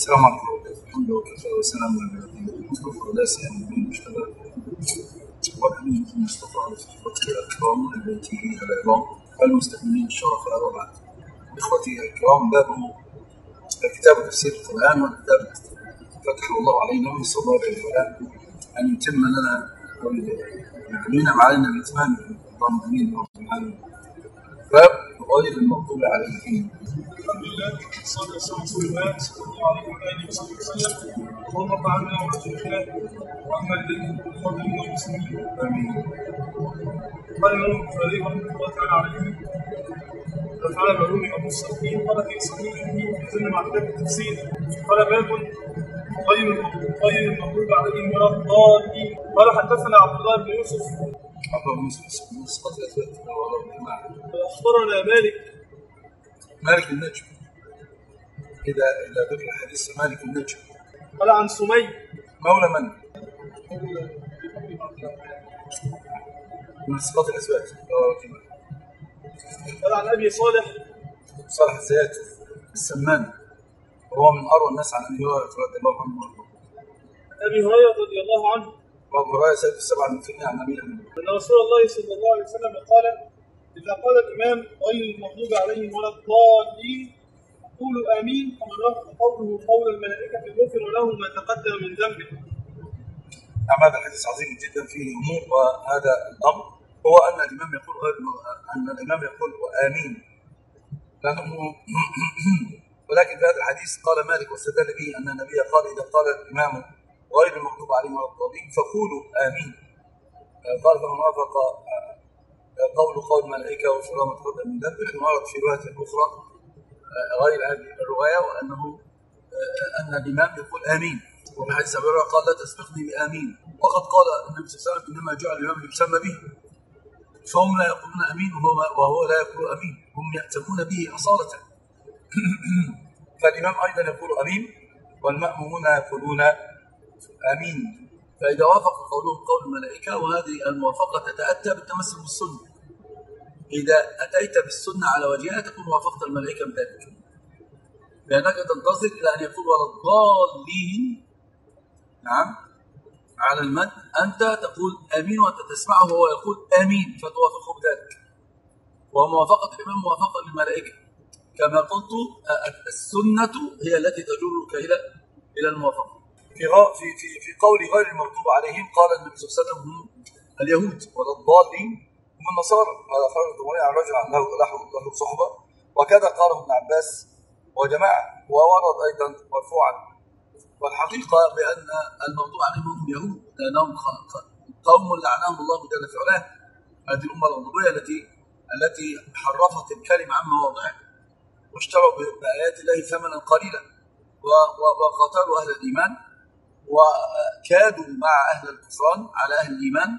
السلام عليكم الله الحمد وكفى وسلام على الذين المصطفى لا سيما من المجتبى والأمين المصطفى على صحبته الأكرام البيته العظام المستثمرين الشرف وبعد إخوتي الكرام باب كتاب تفسير القرآن وكتاب فتح الله علينا من صباب القرآن أن يتم لنا ويعلمنا علينا بإتمام اللهم آمين باب غير المغضوب عليهم الحمد لله والصلاه والسلام على رسول الله صلى الله عليه وصحبه وسلم اللهم ارض عنا ورسولنا واما اليك بفضل الله المسلمين آمين قال الامام البخاري رحمه الله تعالى عليه وتعالى بعلوم ابو الصالحين قال في صحيحه نزلنا مع كتاب التفسير قال باب غير غير المغضوب عليهم ولا الضالين قال حدثنا عبد الله بن يوسف. أبو موسى مسقط الأثبات وراء الجماعة أخبرنا مالك. مالك النجم. إذا إذا ذكر الحديث مالك النجم. قال عن سمي. مولى من؟ من وراء الجماعة قال عن أبي صالح. صالح الزيات السمان. وهو من أروى الناس عن أبي هريرة رضي الله عنه. وارضاه أبي هريرة رضي الله عنه. وأبو هريرة سيد السبعة المثلين عن أبي أمين أن رسول الله صلى الله عليه وسلم قال إذا قال الإمام غير المغضوب عليهم ولا الضالين قولوا آمين فمن وافق قوله قول الملائكة غفر له ما تقدم من ذنبه. نعم هذا الحديث عظيم جدا فيه أمور وهذا الأمر هو أن الإمام يقول غير أن الإمام يقول وآمين لأنه ولكن في هذا الحديث قال مالك واستدل به أن النبي قال إذا قال الإمام غير المغضوب عليهم ولا الضالين فقولوا آمين. قال فمن وافق قول قول الملائكة ما تقدم من ذنبه ورد في رواية أخرى غير هذه الرواية وأنه أن الإمام يقول آمين. وفي حديث أبي هريرة قال لا تسبقني بآمين. وقد قال النبي صلى الله عليه وسلم إنما جعل الإمام يسمى به. فهم لا يقولون أمين وهو, وهو لا يقول أمين. هم يأتمون به أصالة. فالإمام أيضا يقول أمين والمأمومون يقولون أمين. فإذا وافق قولهم قول الملائكة وهذه الموافقة تتأتى بالتمسك بالسنة. إذا أتيت بالسنة على وجهها تكون وافقت الملائكة بذلك لأنك تنتظر إلى أن يقول ولا الضالين. نعم. على المد أنت تقول أمين وأنت تسمعه وهو يقول أمين فتوافقه بذلك. وموافقة الإمام موافقة للملائكة. كما قلت السنة هي التي تجرك إلى إلى الموافقة. في في في قول غير المغضوب عليهم قال النبي صلى الله عليه وسلم هم اليهود ولا الضالين هم النصارى. هذا خرج الطبراني عن رجل له له له صحبة. وكذا قاله ابن عباس. وجماعة وورد أيضا مرفوعا. والحقيقة بأن المغضوب عليهم هم يهود لأنهم قوم لعنهم الله جل في علاه. هذه الأمة الغضبية التي التي حرفت الكلمة عن مواضعه واشتروا بآيات الله ثمنا قليلا وقاتلوا أهل الإيمان وكادوا مع أهل الكفران على أهل الإيمان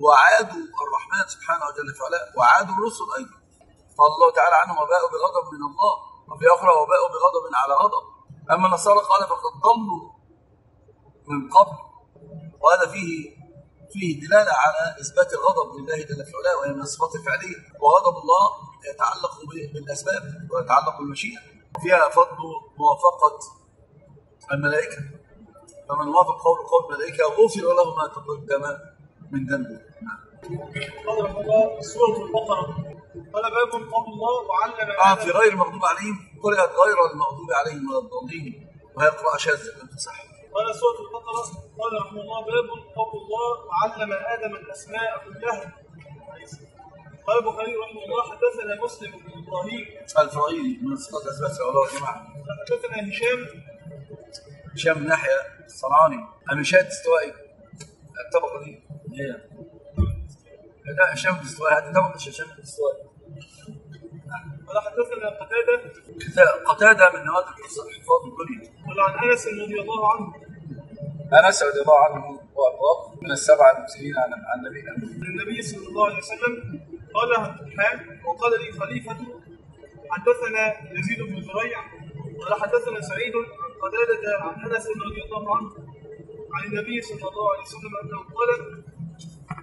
وعادوا الرحمن سبحانه وجل وعادوا الرسل أيضا. قال الله تعالى عنهم وباءوا بغضب من الله وفي أخرى وباءوا بغضب على غضب. أما النصارى قال فقد ضلوا من قبل. وهذا فيه فيه دلالة على إثبات الغضب لله جل في علاه وهي من الصفات الفعلية. وغضب الله يتعلق بالأسباب ويتعلق بالمشيئة. فيها فضل موافقة الملائكة. فمن وافق قول قول الملائكة غفر له ما تقدم من ذنبه. نعم. قال رحمه الله سورة البقرة قال باب قول الله وعلم آه في غير المغضوب عليهم قرأت غير المغضوب عليهم ولا الضالين. وهي قراءة شاذة لم تصح قال سورة البقرة قال رحمه الله باب قول الله وعلم آدم الأسماء كلها. قال البخاري رحمه الله حدثنا مسلم بن إبراهيم. الفرائيلي من صفات أسباب العلماء والجماعة حدثنا هشام. هشام من ناحية الصنعاني أم هشام الاستوائي. الطبقة دي. هي لا هشام الاستوائي هذه طبقة هشام الاستوائي. قال حدثنا قتادة. قتادة من نوادر الحفاظ الكلي. قال عن أنس رضي الله عنه. أنس رضي الله عنه وأرضاه من السبعة المسلمين عن النبي عن النبي صلى الله عليه وسلم. قال الحال وقال لي خليفة حدثنا يزيد بن زريع قال حدثنا سعيد عن قتادة عن أنس رضي الله عنه عن النبي صلى الله عليه وسلم أنه قال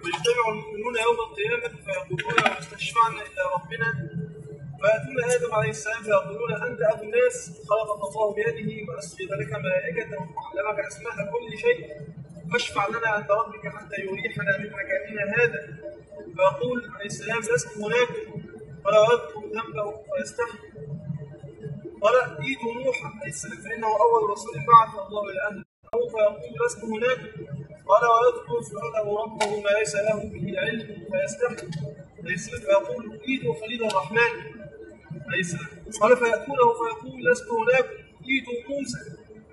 يجتمع المؤمنون يوم القيامة فيقولون واستشفعنا إلى ربنا فيأتون آدم عليه السلام فيقولون أنت أبو الناس خلقك الله بيده وأسجد لك ملائكته وعلمك أسماء كل شيء فاشفع لنا عند ربك حتى يريحنا من مكاننا هذا. فيقول عليه السلام لست هناك ولا يذكر ذنبه فيستحي قال ايدوا نوح. عليه السلام فإنه أول رسول بعث الله إلى أهله. فيقول لست هناك. قال ويذكر سؤاله ربه ما ليس له به علم فيستحي. عليه السلام فيقول ايدوا خليل الرحمن. عليه السلام قال فيأتونه فيقول لست هناك. ايدوا موسى.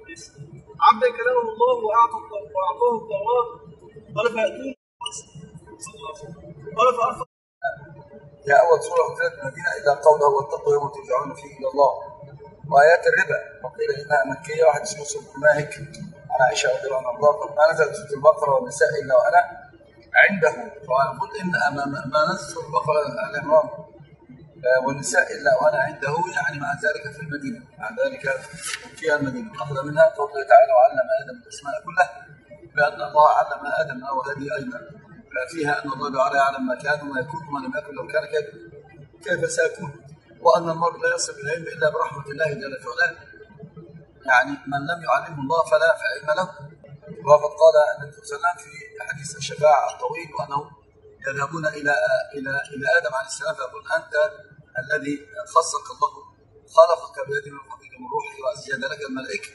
عليه السلام عبدا كلمه الله واعطى وأعطاه التوراة. قال فياتون هي أول سورة أنزلت المدينة إلا قوله واتقوا يوم ترجعون فيه إلى الله. وآيات الربا. وقيل إنها مكية واحد اسمه سورة ماهك عن عائشة رضي الله عنها وارضاها ما نزلت سورة البقرة والنساء إلا وأنا عنده. فأنا أقول إن ما, نزلت سورة البقرة آل عمران آه، والنساء إلا وأنا عنده يعني مع ذلك في المدينة. مع ذلك في المدينة. أخذ منها قوله تعالى وعلم آدم الأسماء كلها بأن الله علم آدم وهذه أيضا فيها أن الله تعالى يعلم ما كان وما يكون وما لم يكن لو كان كيف كيف سيكون؟ وأن المرء لا يصل العلم إلا برحمة الله جل في علاه يعني من لم يعلمه الله فلا علم له. وقد قال النبي صلى الله عليه وسلم في حديث الشفاعة الطويل وأنهم يذهبون إلى إلى إلى آدم عليه السلام فيقول أنت الذي خصك الله خلقك بيده من فضيل من روحه وأسجد لك الملائكة.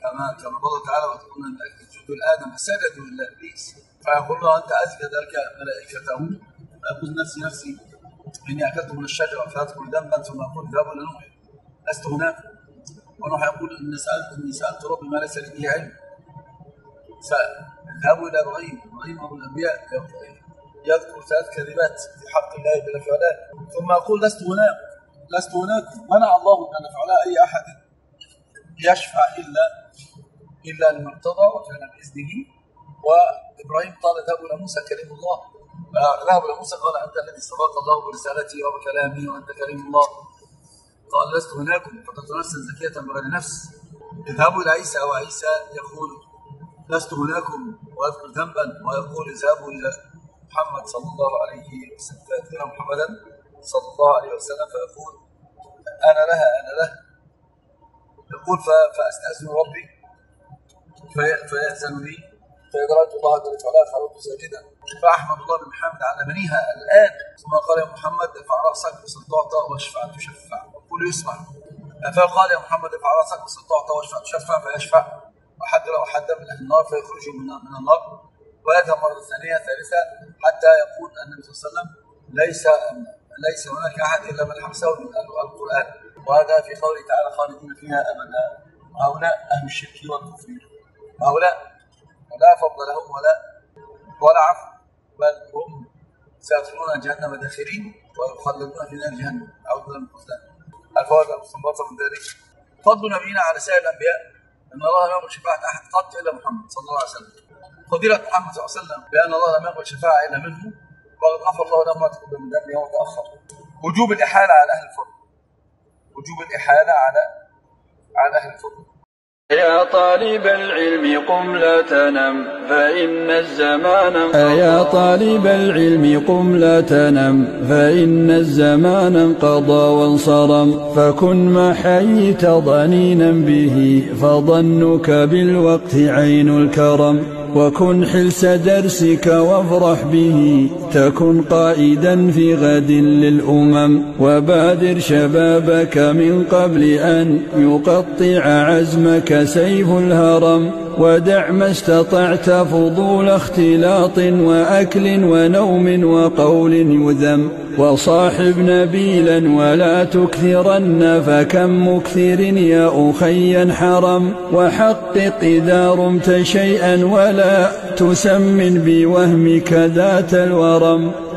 كما كما قال تعالى وتقول الملائكة اسجدوا لآدم فسجدوا إلا إبليس فيقول له أنت أسجد لك ملائكته فيقول نفسي نفسي إني أكلت من الشجرة فأذكر ذنبا ثم أقول اذهبوا إلى نوح لست هناك. ونوح يقول إني سألت إني سألت ربي ما ليس لي علم. فاذهبوا إلى إبراهيم. إبراهيم أبو الأنبياء. يذكر ثلاث كلمات في حق الله جل في علاه. ثم يقول لست هناك. لست هناك. منع الله جل علاه أي أحد. يشفع إلا إلا لمن ارتضى وكان بإذنه. وإبراهيم قال اذهبوا إلى موسى كريم الله. فذهبوا إلى موسى قال أنت الذي سبق الله برسالتي وبكلامي وأنت كريم الله. قال لست هناكم فقدت نفسا زكية بغير نفس. اذهبوا إلى عيسى وعيسى يقول لست هناكم ويذكر ذنبا ويقول اذهبوا إلى محمد صلى الله عليه وسلم. فيأتون محمدا صلى الله عليه وسلم فيقول أنا لها أنا له. يقول ف- فأستأذن ربي في- فيأذن لي. رأيت الله جل وعلا خرجت ساجدا فأحمد الله بمحمد على بنيها الآن ثم قال يا محمد ارفع رأسك وستعطى واشفع تشفع وقل يسمع فقال يا محمد ارفع رأسك وستعطى واشفع تشفع فيشفع. وحد لو حد من أهل النار فيخرجوا من من النار. ويذهب مرة ثانية ثالثة حتى يقول النبي صلى الله عليه وسلم ليس ليس هناك أحد إلا من حبسه من القرآن. وهذا في قوله تعالى خالدين فيها أبدا. وهؤلاء أهل الشرك والكفر. وهؤلاء لا فضل لهم ولا ولا عفو بل هم سيدخلون جهنم داخرين ويخلدون في نار جهنم أعوذ بالله من الخذلان الفوائد المستنبطة من ذلك. فضل نبينا على سائر الأنبياء أن الله لم يقبل شفاعة أحد قط إلا محمد صلى الله عليه وسلم. فضيلة محمد صلى الله عليه وسلم بأن الله لم يقبل شفاعة إلا منه وقد غفر الله له ما تقدم من ذنبه وما تأخر وجوب الإحالة على أهل الفضل. وجوب الإحالة على على أهل الفضل. يا طالب العلم قم لا تنم فإن الزمان أيا طالب العلم قم لا تنم فإن الزمان انقضى وانصرم. فكن ما حييت ضنينا به فظنك بالوقت عين الكرم. وكن حلس درسك وافرح به. تكن قائدا في غد للأمم وبادر شبابك من قبل أن يقطع عزمك سيف الهرم. ودع ما استطعت فضول اختلاط وأكل ونوم وقول يذم. وصاحب نبيلا ولا تكثرن فكم مكثر يا أخي حرم؟ وحقق إذا رمت شيئا ولا تسمن بوهمك ذات الورم.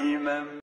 عليهم